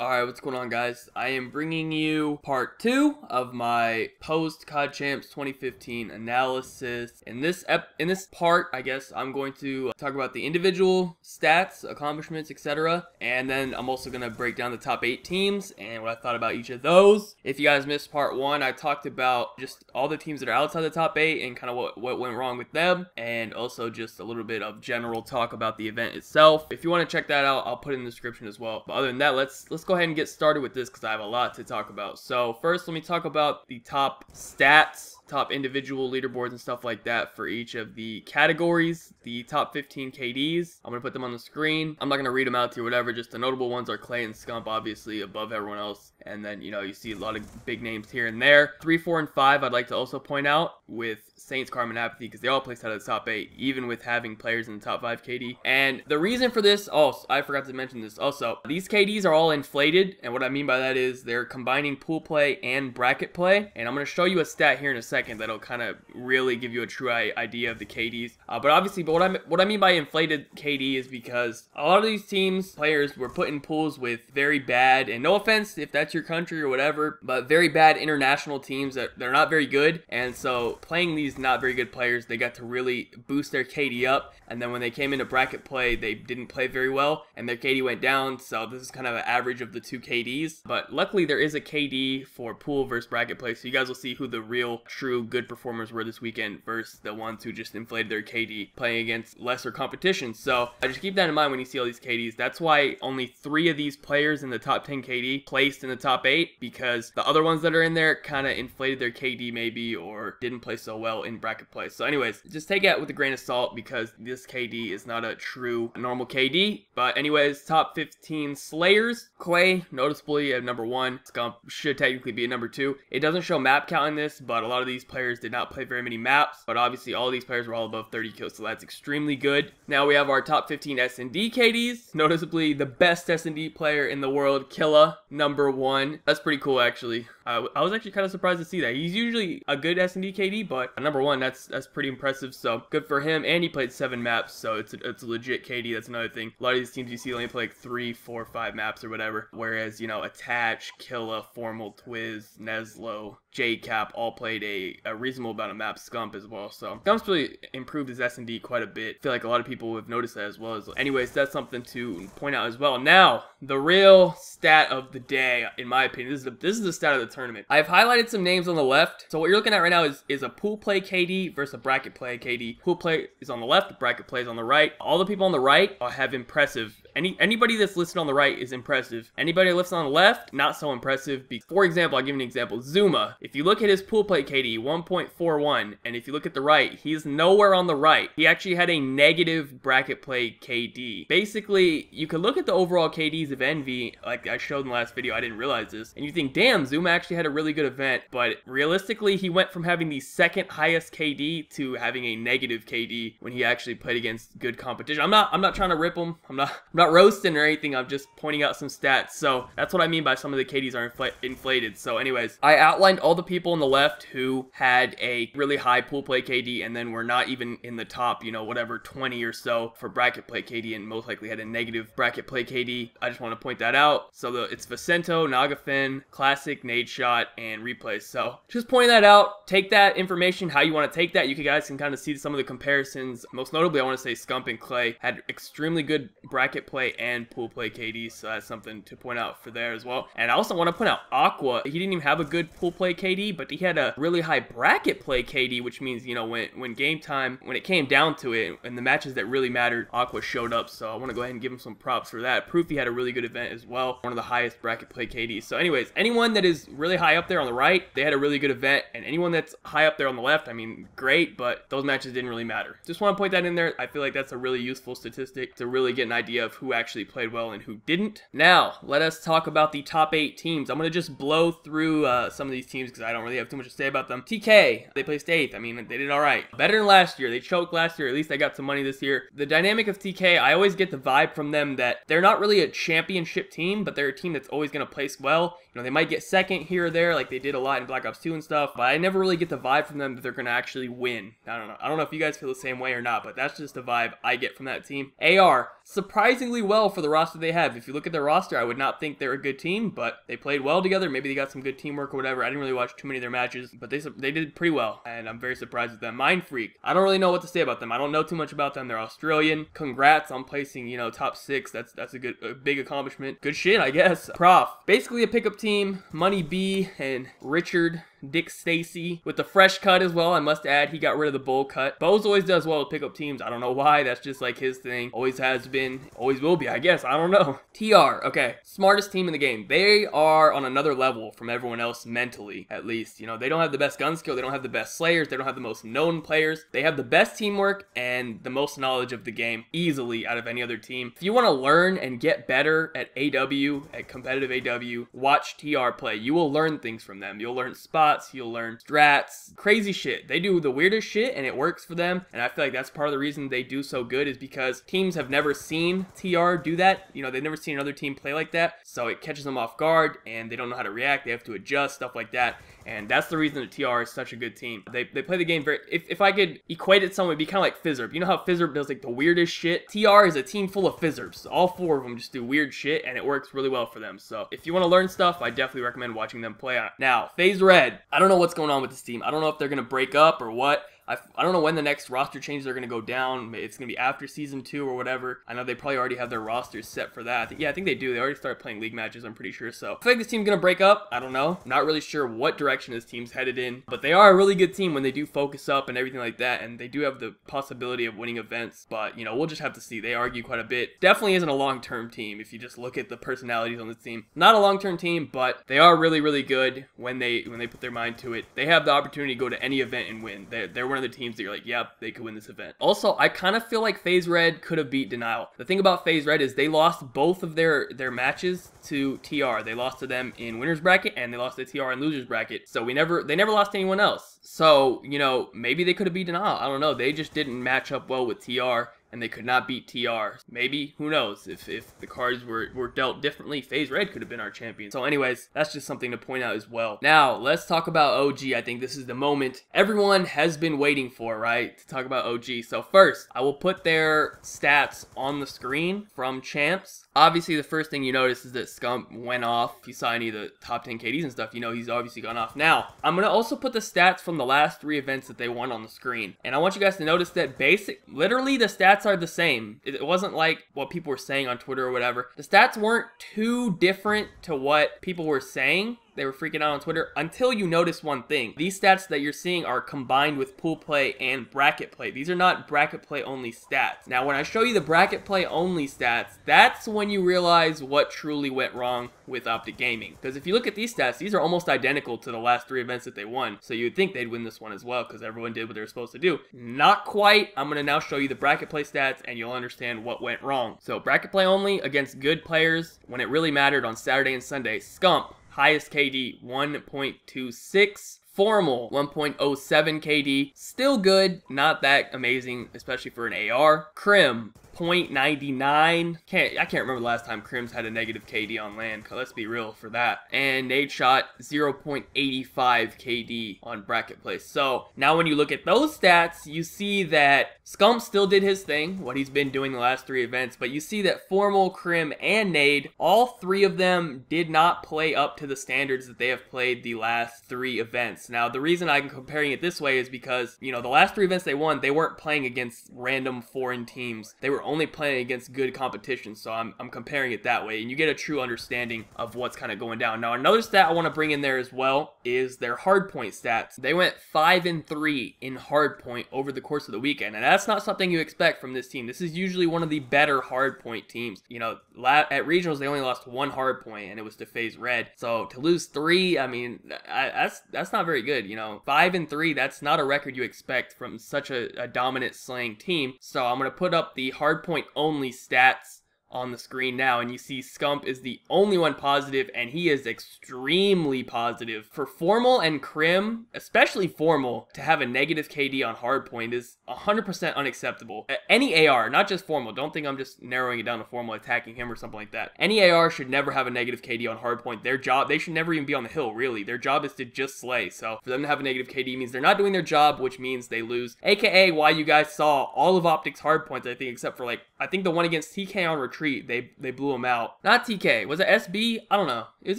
Alright, what's going on guys? I am bringing you part 2 of my post COD Champs 2015 analysis. In this in this part, I guess, I'm going to talk about the individual stats, accomplishments, etc. And then I'm also going to break down the top 8 teams and what I thought about each of those. If you guys missed part 1, I talked about just all the teams that are outside the top 8 and kind of what, what went wrong with them. And also just a little bit of general talk about the event itself. If you want to check that out, I'll put it in the description as well. But other than that, let's let's ahead and get started with this because I have a lot to talk about. So first, let me talk about the top stats top individual leaderboards and stuff like that for each of the categories, the top 15 KDs. I'm going to put them on the screen. I'm not going to read them out to you, whatever. Just the notable ones are Clay and Scump, obviously, above everyone else. And then, you know, you see a lot of big names here and there. 3, 4, and 5, I'd like to also point out with Saints, Carmen, Apathy because they all placed out of the top 8, even with having players in the top 5 KD. And the reason for this, oh, I forgot to mention this also. These KDs are all inflated, and what I mean by that is they're combining pool play and bracket play. And I'm going to show you a stat here in a second second that'll kind of really give you a true idea of the KDs. Uh, but obviously, but what I what I mean by inflated KD is because a lot of these teams players were put in pools with very bad and no offense if that's your country or whatever, but very bad international teams that they're not very good. And so playing these not very good players, they got to really boost their KD up. And then when they came into bracket play, they didn't play very well and their KD went down. So this is kind of an average of the two KDs. But luckily there is a KD for pool versus bracket play, so you guys will see who the real true true good performers were this weekend versus the ones who just inflated their KD playing against lesser competition. So I just keep that in mind when you see all these KDs. That's why only three of these players in the top 10 KD placed in the top eight because the other ones that are in there kind of inflated their KD maybe or didn't play so well in bracket play. So anyways, just take it with a grain of salt because this KD is not a true normal KD. But anyways, top 15 Slayers. Clay, noticeably at number one. Scump should technically be at number two. It doesn't show map count in this, but a lot of these these players did not play very many maps, but obviously all these players were all above 30 kills, so that's extremely good. Now we have our top 15 S&D KDs. Noticeably, the best S&D player in the world, Killa, number one. That's pretty cool, actually. Uh, I was actually kind of surprised to see that. He's usually a good S&D KD, but number one, that's that's pretty impressive. So good for him. And he played seven maps, so it's a, it's a legit KD. That's another thing. A lot of these teams you see only play like three, four, five maps or whatever. Whereas you know, Attach, Killa, Formal, Twiz, Neslo, JCap all played a, a reasonable amount of maps. Scump as well. So Scump's really improved his S&D quite a bit. I feel like a lot of people have noticed that as well. As anyways, that's something to point out as well. Now the real stat of the day, in my opinion, this is the this is the stat of the tournament. I've highlighted some names on the left. So what you're looking at right now is, is a pool play KD versus a bracket play KD. Pool play is on the left, bracket play is on the right. All the people on the right have impressive any anybody that's listed on the right is impressive. Anybody listed on the left, not so impressive. For example, I'll give you an example. Zuma, if you look at his pool play KD, 1.41, and if you look at the right, he's nowhere on the right. He actually had a negative bracket play KD. Basically, you could look at the overall KDs of Envy, like I showed in the last video, I didn't realize this, and you think, damn, Zuma actually had a really good event, but realistically, he went from having the second highest KD to having a negative KD when he actually played against good competition. I'm not, I'm not trying to rip him. I'm not, I'm not roasting or anything. I'm just pointing out some stats. So that's what I mean by some of the KDs are infl inflated. So anyways, I outlined all the people on the left who had a really high pool play KD and then were not even in the top, you know, whatever 20 or so for bracket play KD and most likely had a negative bracket play KD. I just want to point that out. So the, it's Vicento, Nagafen, Classic, Nadeshot, and Replays. So just pointing that out. Take that information how you want to take that. You guys can kind of see some of the comparisons. Most notably, I want to say Scump and Clay had extremely good bracket play and pool play KD, so that's something to point out for there as well. And I also want to point out Aqua, he didn't even have a good pool play KD, but he had a really high bracket play KD, which means, you know, when, when game time, when it came down to it, and the matches that really mattered, Aqua showed up, so I want to go ahead and give him some props for that. Proof he had a really good event as well, one of the highest bracket play KDs. So anyways, anyone that is really high up there on the right, they had a really good event, and anyone that's high up there on the left, I mean, great, but those matches didn't really matter. Just want to point that in there. I feel like that's a really useful statistic to really get an idea of who actually played well and who didn't. Now, let us talk about the top eight teams. I'm going to just blow through uh, some of these teams because I don't really have too much to say about them. TK, they placed eighth. I mean, they did all right. Better than last year. They choked last year. At least I got some money this year. The dynamic of TK, I always get the vibe from them that they're not really a championship team, but they're a team that's always going to place well. You know, they might get second here or there, like they did a lot in Black Ops 2 and stuff, but I never really get the vibe from them that they're going to actually win. I don't know. I don't know if you guys feel the same way or not, but that's just the vibe I get from that team. AR, surprisingly well for the roster they have. If you look at their roster, I would not think they're a good team, but they played well together. Maybe they got some good teamwork or whatever. I didn't really watch too many of their matches, but they they did pretty well, and I'm very surprised with them. Mindfreak. I don't really know what to say about them. I don't know too much about them. They're Australian. Congrats on placing, you know, top six. That's that's a good, a big accomplishment. Good shit, I guess. Prof. Basically a pickup team. Money B and Richard Dick Stacy with the fresh cut as well. I must add, he got rid of the bowl cut. Bose always does well with pickup teams. I don't know why. That's just like his thing. Always has been, always will be, I guess. I don't know. TR, okay. Smartest team in the game. They are on another level from everyone else mentally, at least. You know, they don't have the best gun skill. They don't have the best slayers. They don't have the most known players. They have the best teamwork and the most knowledge of the game easily out of any other team. If you want to learn and get better at AW, at competitive AW, watch TR play. You will learn things from them. You'll learn spots spots, you'll learn strats, crazy shit. They do the weirdest shit and it works for them. And I feel like that's part of the reason they do so good is because teams have never seen TR do that. You know, they've never seen another team play like that. So it catches them off guard and they don't know how to react. They have to adjust, stuff like that. And that's the reason that TR is such a good team. They, they play the game very. If, if I could equate it somewhere, it'd be kind of like Fizzurp. You know how Fizzurp does like the weirdest shit? TR is a team full of Fizzurps. All four of them just do weird shit, and it works really well for them. So if you want to learn stuff, I definitely recommend watching them play. Now, FaZe Red. I don't know what's going on with this team. I don't know if they're gonna break up or what. I, I don't know when the next roster changes are going to go down. It's going to be after season two or whatever. I know they probably already have their rosters set for that. Yeah, I think they do. They already started playing league matches, I'm pretty sure. So I feel like this team's going to break up. I don't know. Not really sure what direction this team's headed in, but they are a really good team when they do focus up and everything like that. And they do have the possibility of winning events, but you know, we'll just have to see. They argue quite a bit. Definitely isn't a long term team if you just look at the personalities on this team. Not a long term team, but they are really, really good when they when they put their mind to it. They have the opportunity to go to any event and win. They're, they're one of the teams that you're like, yep, they could win this event. Also, I kind of feel like FaZe Red could have beat Denial. The thing about FaZe Red is they lost both of their, their matches to TR. They lost to them in winners bracket and they lost to TR in losers bracket. So we never they never lost anyone else. So, you know, maybe they could have beat Denial. I don't know. They just didn't match up well with TR and they could not beat TR. Maybe, who knows, if, if the cards were, were dealt differently, FaZe Red could have been our champion. So anyways, that's just something to point out as well. Now, let's talk about OG. I think this is the moment everyone has been waiting for, right, to talk about OG. So first, I will put their stats on the screen from champs. Obviously, the first thing you notice is that Scump went off. If you saw any of the top 10 KDs and stuff, you know he's obviously gone off. Now, I'm going to also put the stats from the last three events that they won on the screen. And I want you guys to notice that basic, literally the stats are the same. It wasn't like what people were saying on Twitter or whatever. The stats weren't too different to what people were saying they were freaking out on Twitter until you notice one thing. These stats that you're seeing are combined with pool play and bracket play. These are not bracket play only stats. Now, when I show you the bracket play only stats, that's when you realize what truly went wrong with Optic Gaming. Because if you look at these stats, these are almost identical to the last three events that they won. So you'd think they'd win this one as well because everyone did what they were supposed to do. Not quite. I'm going to now show you the bracket play stats and you'll understand what went wrong. So bracket play only against good players when it really mattered on Saturday and Sunday. Scump, Highest KD 1.26. Formal 1.07 KD. Still good, not that amazing, especially for an AR. Crim 0.99. Can't I can't remember the last time Crims had a negative KD on LAN. Let's be real for that. And Nadeshot 0.85 KD on bracket play. So now when you look at those stats, you see that Scump still did his thing, what he's been doing the last three events, but you see that Formal, Crim, and Nade, all three of them did not play up to the standards that they have played the last three events. Now the reason I'm comparing it this way is because, you know, the last three events they won, they weren't playing against random foreign teams. They were only playing against good competition, so I'm, I'm comparing it that way, and you get a true understanding of what's kind of going down. Now, another stat I want to bring in there as well is their hardpoint stats. They went 5 and 3 in hardpoint over the course of the weekend, and that's not something you expect from this team. This is usually one of the better hardpoint teams. You know, at regionals, they only lost one hardpoint, and it was to FaZe Red. So to lose three, I mean, that's that's not very good. You know, 5 and 3, that's not a record you expect from such a, a dominant slaying team. So I'm going to put up the hard point only stats on the screen now, and you see Scump is the only one positive, and he is extremely positive. For Formal and Crim, especially Formal, to have a negative KD on hardpoint is 100% unacceptable. Any AR, not just Formal, don't think I'm just narrowing it down to Formal, attacking him or something like that. Any AR should never have a negative KD on hardpoint. Their job, they should never even be on the hill, really. Their job is to just slay, so for them to have a negative KD means they're not doing their job, which means they lose. AKA why you guys saw all of Optic's hardpoints, I think, except for like, I think the one against TK on Retreat retreat, they they blew him out. Not TK. Was it SB? I don't know. Is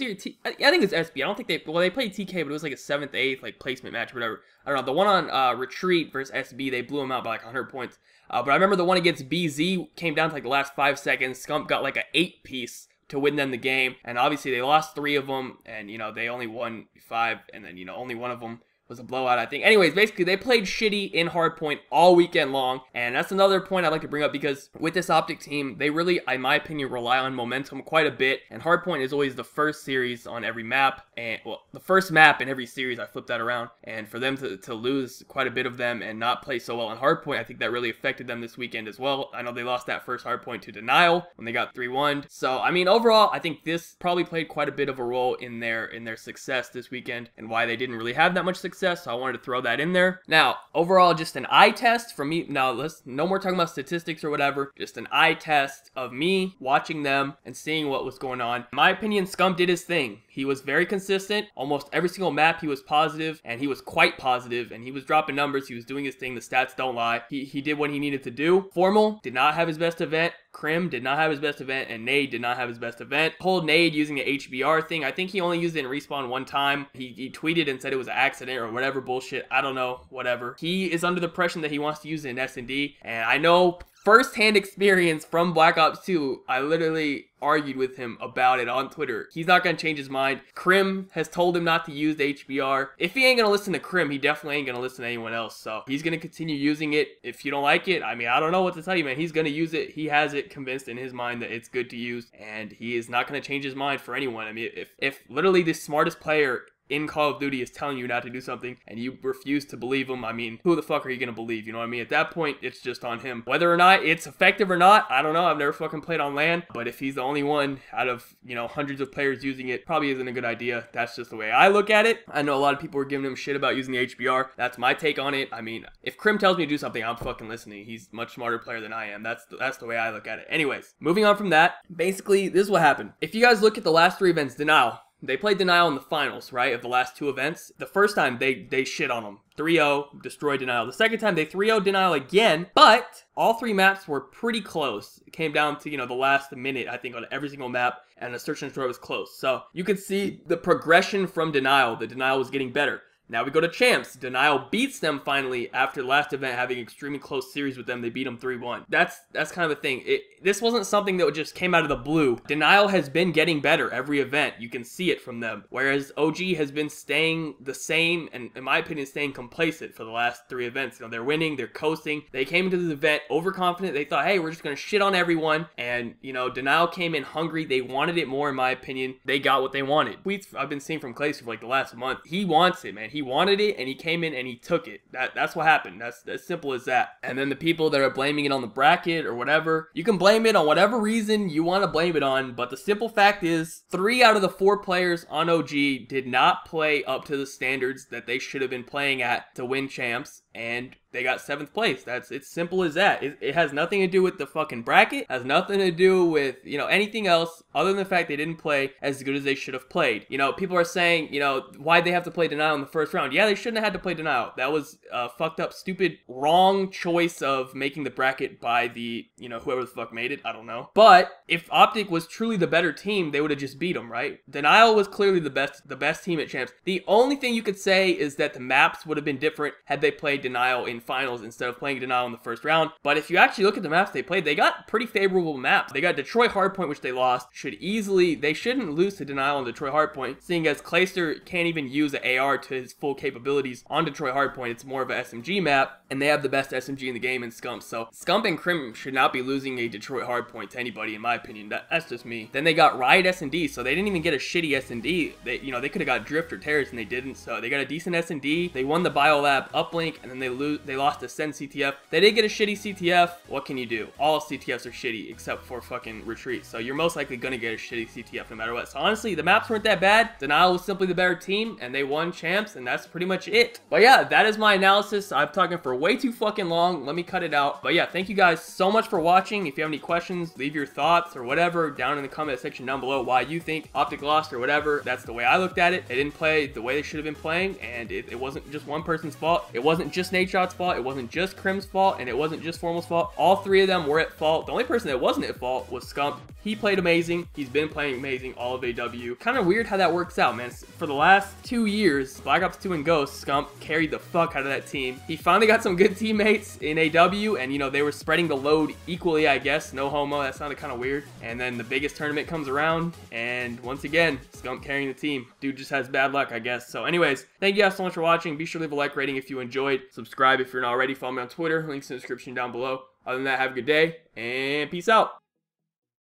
it T? I think it's SB. I don't think they. Well, they played TK, but it was like a seventh, eighth like placement match whatever. I don't know. The one on uh, retreat versus SB, they blew him out by like 100 points. Uh, but I remember the one against BZ came down to like the last five seconds. Scump got like an eight piece to win them the game. And obviously they lost three of them, and you know they only won five, and then you know only one of them was a blowout, I think. Anyways, basically, they played shitty in hardpoint all weekend long, and that's another point I'd like to bring up because with this Optic team, they really, in my opinion, rely on momentum quite a bit, and hardpoint is always the first series on every map, and, well, the first map in every series, I flip that around, and for them to, to lose quite a bit of them and not play so well on hardpoint, I think that really affected them this weekend as well. I know they lost that first hardpoint to Denial when they got 3-1, so, I mean, overall, I think this probably played quite a bit of a role in their, in their success this weekend, and why they didn't really have that much success, so I wanted to throw that in there. Now, overall, just an eye test for me. Now, let's no more talking about statistics or whatever. Just an eye test of me watching them and seeing what was going on. In my opinion, Scump did his thing. He was very consistent. Almost every single map he was positive, and he was quite positive, and he was dropping numbers. He was doing his thing. The stats don't lie. He, he did what he needed to do. Formal did not have his best event. Crim did not have his best event, and Nade did not have his best event. Whole Nade using the HBR thing, I think he only used it in respawn one time. He, he tweeted and said it was an accident or whatever bullshit. I don't know, whatever. He is under the pressure that he wants to use it in S&D, and I know first-hand experience from Black Ops 2. I literally argued with him about it on Twitter. He's not to change his mind. Crim has told him not to use the HBR. If he ain't to listen to Crim, he definitely ain't to listen to anyone else. So he's to continue using it. If you don't like it, I mean, I don't know what to tell you, man. He's to use it. He has it convinced in his mind that it's good to use, and he is not to change his mind for anyone. I mean, if, if literally the smartest player in Call of Duty is telling you not to do something and you refuse to believe him, I mean, who the fuck are you gonna believe? You know what I mean? At that point, it's just on him. Whether or not it's effective or not, I don't know. I've never fucking played on LAN, but if he's the only one out of, you know, hundreds of players using it, probably isn't a good idea. That's just the way I look at it. I know a lot of people were giving him shit about using the HBR. That's my take on it. I mean, if Crim tells me to do something, I'm fucking listening. He's much smarter player than I am. That's the, that's the way I look at it. Anyways, moving on from that, basically, this is what happened. If you guys look at the last three events, Denial, they played Denial in the finals, right, of the last two events. The first time, they, they shit on them. 3-0, destroyed Denial. The second time, they 3-0 Denial again, but all three maps were pretty close. It came down to, you know, the last minute, I think, on every single map, and the search and destroy was close. So you could see the progression from Denial. The Denial was getting better. Now we go to Champs. Denial beats them finally after last event having extremely close series with them. They beat them 3-1. That's that's kind of a thing. It, this wasn't something that just came out of the blue. Denial has been getting better every event. You can see it from them. Whereas OG has been staying the same and in my opinion staying complacent for the last three events. You know, they're winning, they're coasting. They came into this event overconfident. They thought, hey, we're just gonna shit on everyone. And you know, Denial came in hungry. They wanted it more in my opinion. They got what they wanted. Tweets I've been seeing from Clay for like the last month. He wants it, man. He wanted it and he came in and he took it. That that's what happened. That's as simple as that. And then the people that are blaming it on the bracket or whatever, you can blame it on whatever reason you want to blame it on, but the simple fact is 3 out of the 4 players on OG did not play up to the standards that they should have been playing at to win champs and they got seventh place. That's it's simple as that. It, it, has nothing to do with the fucking bracket. Has nothing to do with you know anything else other than the fact they didn't play as good as they should have played. You know, people are saying you know why they have to play denial in the first round. Yeah, they shouldn't have had to play denial. That was a fucked up, stupid, wrong choice of making the bracket by the you know whoever the fuck made it. I don't know. But if Optic was truly the better team, they would have just beat them, right? Denial was clearly the best the best team at champs. The only thing you could say is that the maps would have been different had they played denial in finals instead of playing denial in the first round. But if you actually look at the maps they played, they got pretty favorable maps. They got Detroit Hardpoint, which they lost. Should easily, they shouldn't lose to denial on Detroit Hardpoint, seeing as Clayster can't even use the AR to his full capabilities on Detroit Hardpoint. It's more of a SMG map, and they have the best SMG in the game in Scump. So Scump and Crim should not be losing a Detroit Hardpoint to anybody, in my opinion. That, that's just me. Then they got Riot S&D, so they didn't even get a shitty S&D. They, you know, they could have got Drift or Terrace, and they didn't. So they got a decent S&D. They won the Biolab uplink, and then they lose. They lost Ascend CTF. They did get a shitty CTF. What can you do? All CTFs are shitty except for fucking Retreat. So you're most likely gonna get a shitty CTF no matter what. So honestly, the maps weren't that bad. Denial was simply the better team, and they won champs, and that's pretty much it. But yeah, that is my analysis. I'm talking for way too fucking long. Let me cut it out. But yeah, thank you guys so much for watching. If you have any questions, leave your thoughts or whatever down in the comment section down below why you think Optic lost or whatever. That's the way I looked at it. They didn't play the way they should have been playing, and it, it wasn't just one person's fault. It wasn't just Nadeshot's fault fault. It wasn't just Crim's fault, and it wasn't just Formal's fault. All three of them were at fault. The only person that wasn't at fault was Scump. He played amazing. He's been playing amazing all of AW. Kind of weird how that works out, man. For the last two years, Black Ops 2 and Ghost, Scump carried the fuck out of that team. He finally got some good teammates in AW, and you know, they were spreading the load equally, I guess. No homo, that sounded kind of weird. And then the biggest tournament comes around, and once again, Scump carrying the team. Dude just has bad luck, I guess. So anyways, thank you guys so much for watching. Be sure to leave a like rating if you enjoyed. Subscribe if you're not already. Follow me on Twitter. Links in the description down below. Other than that, have a good day, and peace out.